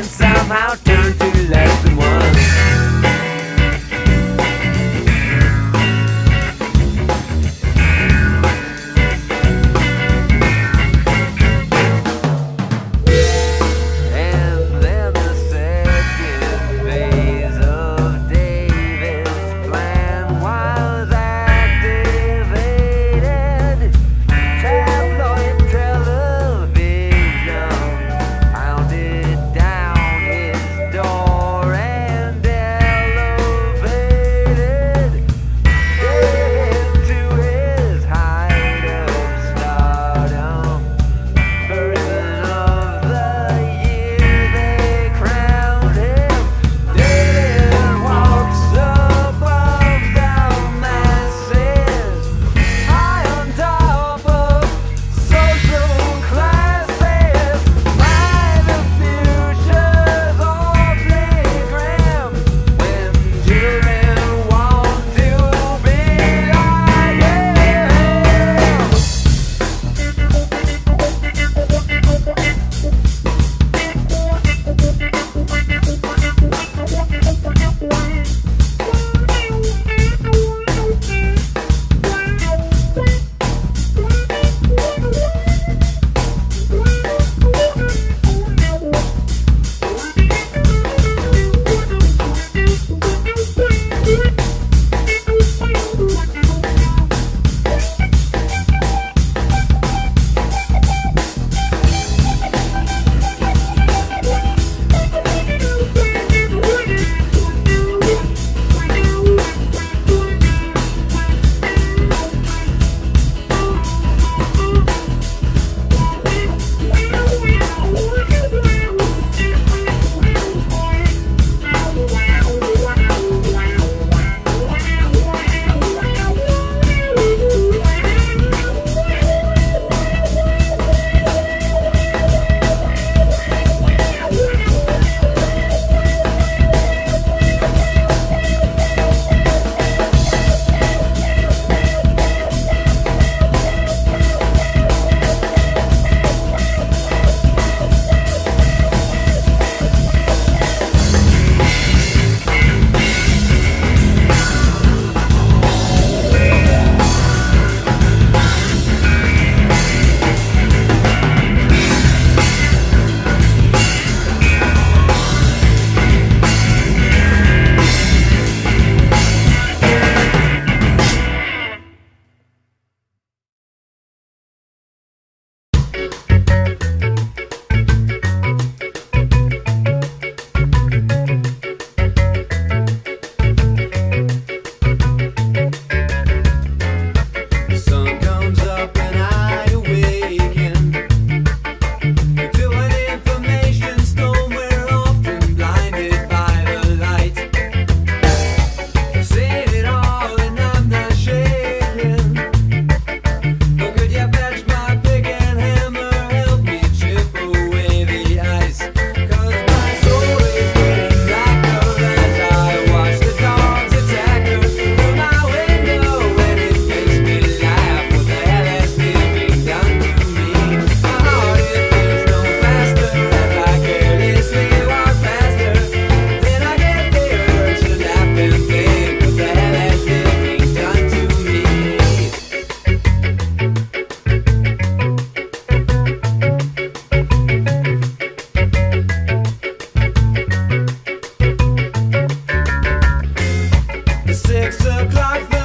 can somehow turn to less than one. the clock.